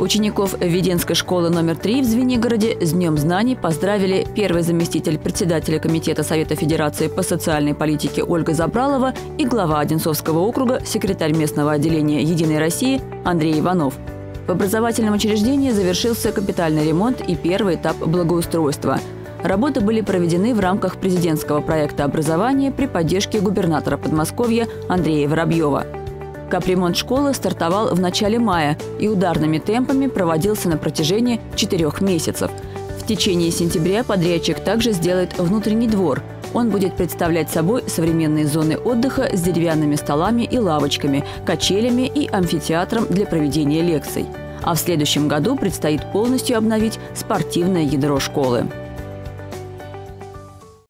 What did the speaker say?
Учеников Введенской школы номер 3 в Звенигороде с Днем знаний поздравили первый заместитель председателя Комитета Совета Федерации по социальной политике Ольга Забралова и глава Одинцовского округа, секретарь местного отделения «Единой России» Андрей Иванов. В образовательном учреждении завершился капитальный ремонт и первый этап благоустройства. Работы были проведены в рамках президентского проекта образования при поддержке губернатора Подмосковья Андрея Воробьева – Капремонт школы стартовал в начале мая и ударными темпами проводился на протяжении четырех месяцев. В течение сентября подрядчик также сделает внутренний двор. Он будет представлять собой современные зоны отдыха с деревянными столами и лавочками, качелями и амфитеатром для проведения лекций. А в следующем году предстоит полностью обновить спортивное ядро школы.